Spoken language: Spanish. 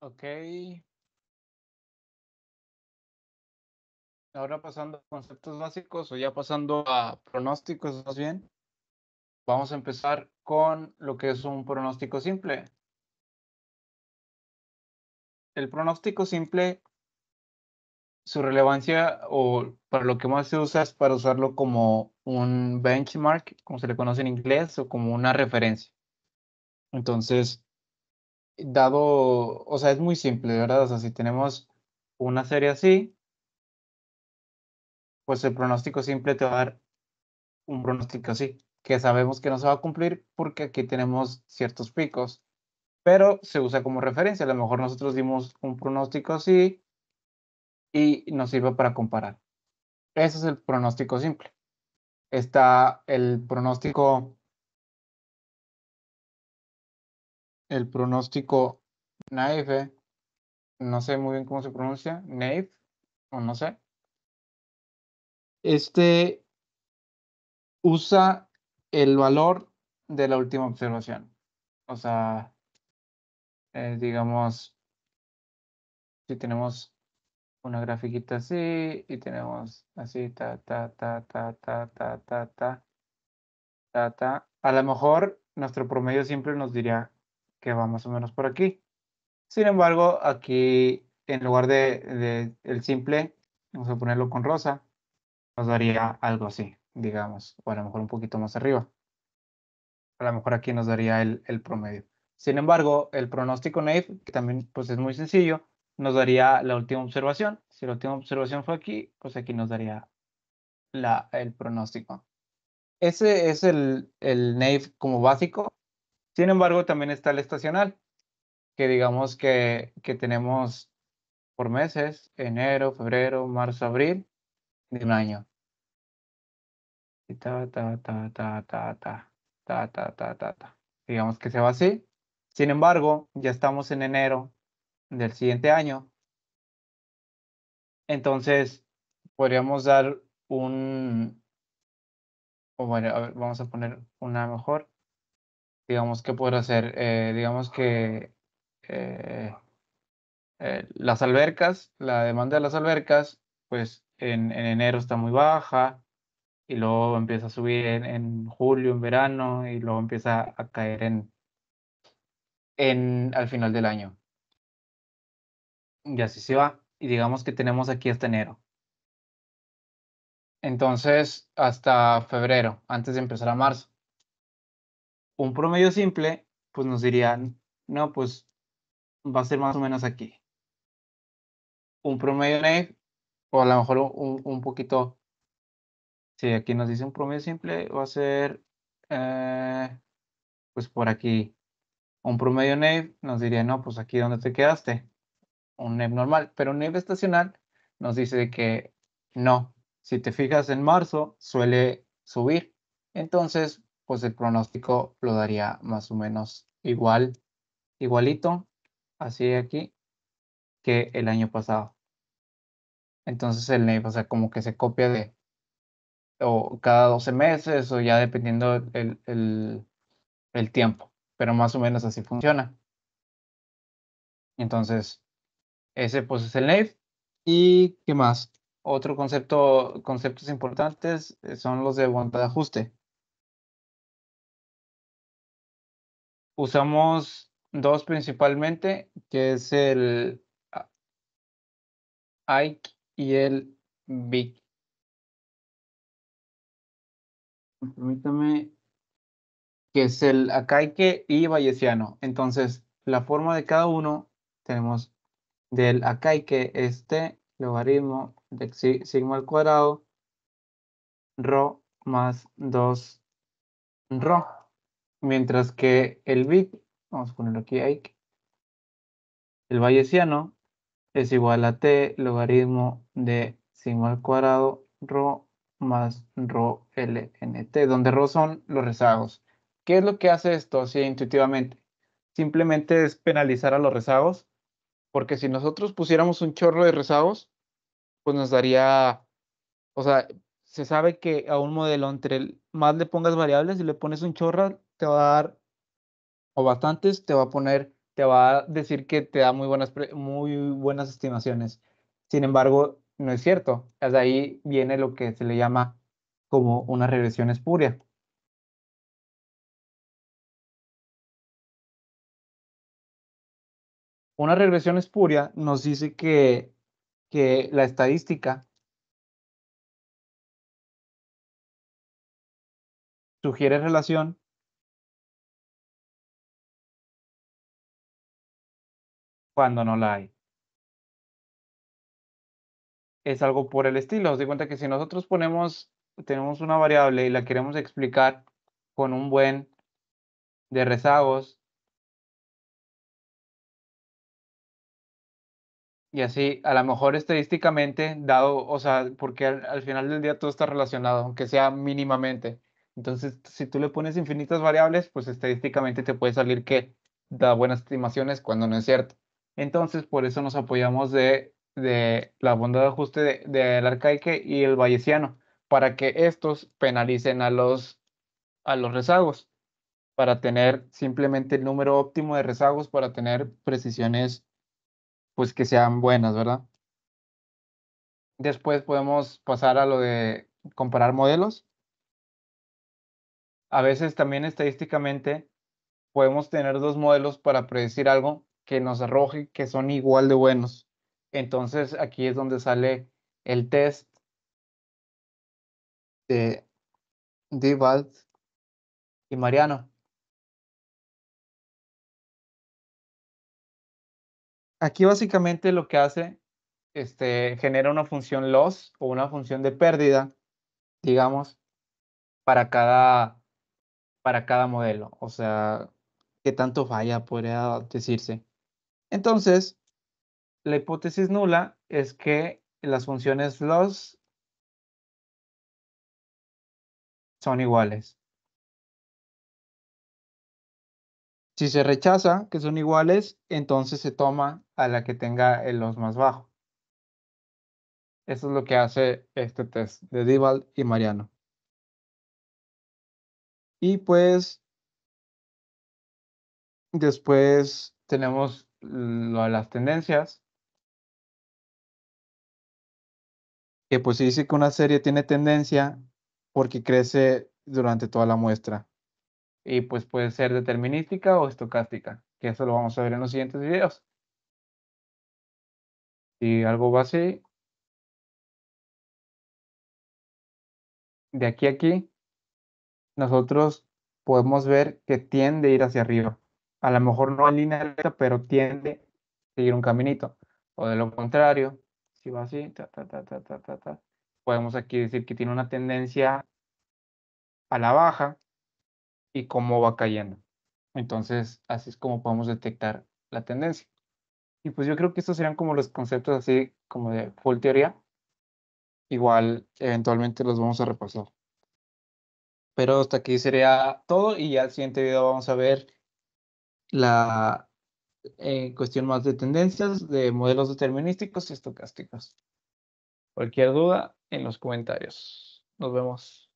Ok. Ahora pasando a conceptos básicos o ya pasando a pronósticos más bien, vamos a empezar con lo que es un pronóstico simple. El pronóstico simple, su relevancia o para lo que más se usa es para usarlo como un benchmark, como se le conoce en inglés, o como una referencia. Entonces, dado, o sea, es muy simple, ¿verdad? O sea, si tenemos una serie así, pues el pronóstico simple te va a dar un pronóstico así, que sabemos que no se va a cumplir porque aquí tenemos ciertos picos, pero se usa como referencia. A lo mejor nosotros dimos un pronóstico así y nos sirve para comparar. Ese es el pronóstico simple. Está el pronóstico el pronóstico naive, no sé muy bien cómo se pronuncia, naive, o no sé. Este usa el valor de la última observación. O sea, eh, digamos, si tenemos una grafiquita así y tenemos así, ta, ta, ta, ta, ta, ta, ta, ta, ta, ta. A lo mejor nuestro promedio siempre nos diría que va más o menos por aquí. Sin embargo, aquí en lugar de, el simple, vamos a ponerlo con rosa, nos daría algo así, digamos, o a lo mejor un poquito más arriba. A lo mejor aquí nos daría el, promedio. Sin embargo, el pronóstico naive, que también pues, es muy sencillo, nos daría la última observación. Si la última observación fue aquí, pues aquí nos daría la, el pronóstico. Ese es el, el naive como básico. Sin embargo, también está el estacional, que digamos que, que tenemos por meses, enero, febrero, marzo, abril, de un año. ta, ta, ta, ta, ta, ta, ta, ta, ta, ta, ta. Digamos que se va así. Sin embargo, ya estamos en enero del siguiente año. Entonces, podríamos dar un, o bueno, a ver, vamos a poner una mejor digamos, ¿qué puedo hacer? Eh, digamos que eh, eh, las albercas, la demanda de las albercas, pues en, enero está muy baja y luego empieza a subir en, julio, en verano y luego empieza a caer en, en al final del año. Y así se va. Y digamos que tenemos aquí hasta enero. Entonces, hasta febrero, antes de empezar a marzo un promedio simple, pues nos dirían, no, pues va a ser más o menos aquí. Un promedio naive, o a lo mejor un, poquito, si aquí nos dice un promedio simple, va a ser, eh, pues por aquí. Un promedio naive nos diría, no, pues aquí donde te quedaste. Un naive normal, pero un naive estacional nos dice que no. Si te fijas en marzo, suele subir. Entonces, pues el pronóstico lo daría más o menos igual, igualito, así aquí, que el año pasado. Entonces el NAIF, o sea, como que se copia de, o cada 12 meses, o ya dependiendo el, el, el tiempo, pero más o menos así funciona. Entonces, ese pues es el NAIF. ¿Y qué más? Otro concepto, conceptos importantes eh, son los de voluntad de ajuste. Usamos dos principalmente, que es el Ike y el Big. Permítame, que es el Akaike y Bayesiano. Entonces, la forma de cada uno tenemos del Akaike este logaritmo de sigma al cuadrado, rho más 2 rho. Mientras que el bit, vamos a ponerlo aquí, el bayesiano es igual a t logaritmo de sigma al cuadrado rho más rho lnt, donde rho son los rezagos. ¿Qué es lo que hace esto así intuitivamente? Simplemente es penalizar a los rezagos, porque si nosotros pusiéramos un chorro de rezagos, pues nos daría, o sea, se sabe que a un modelo entre más le pongas variables y le pones un chorro, te va a dar, o bastantes, te va a poner te va a decir que te da muy buenas, muy buenas estimaciones. Sin embargo, no es cierto. De ahí viene lo que se le llama como una regresión espuria. Una regresión espuria nos dice que, que la estadística sugiere relación cuando no la hay. Es algo por el estilo. Os di cuenta que si nosotros ponemos, tenemos una variable y la queremos explicar con un buen de rezagos, Y así, a lo mejor estadísticamente, dado, o sea, porque al, final del día todo está relacionado, aunque sea mínimamente. Entonces, si tú le pones infinitas variables, pues estadísticamente te puede salir que da buenas estimaciones cuando no es cierto. Entonces, por eso nos apoyamos de, la bondad de ajuste del de, arcaique y el bayesiano, para que estos penalicen a los, a los rezagos, para tener simplemente el número óptimo de rezagos, para tener precisiones pues que sean buenas, ¿verdad? Después podemos pasar a lo de comparar modelos. A veces también estadísticamente podemos tener dos modelos para predecir algo que nos arroje que son igual de buenos. Entonces aquí es donde sale el test de Dewald y Mariano. Aquí básicamente lo que hace, este, genera una función loss o una función de pérdida, digamos, para cada, para cada modelo. O sea, qué tanto falla, podría decirse. Entonces, la hipótesis nula es que las funciones loss son iguales. Si se rechaza que son iguales, entonces se toma a la que tenga el los más bajo. Eso es lo que hace este test de Dibald y Mariano. Y pues después tenemos lo de las tendencias. Que pues se dice que una serie tiene tendencia porque crece durante toda la muestra y pues puede ser determinística o estocástica, que eso lo vamos a ver en los siguientes videos. Si algo va así, de aquí a aquí, nosotros podemos ver que tiende a ir hacia arriba. A lo mejor no en línea recta, pero tiende a seguir un caminito. O de lo contrario, si va así, podemos aquí decir que tiene una tendencia a la baja, y cómo va cayendo. Entonces, así es como podemos detectar la tendencia. Y pues yo creo que estos serían como los conceptos así como de full teoría. Igual, eventualmente los vamos a repasar. Pero hasta aquí sería todo y ya el siguiente video vamos a ver la eh, cuestión más de tendencias, de modelos determinísticos y estocásticos. Cualquier duda en los comentarios. Nos vemos.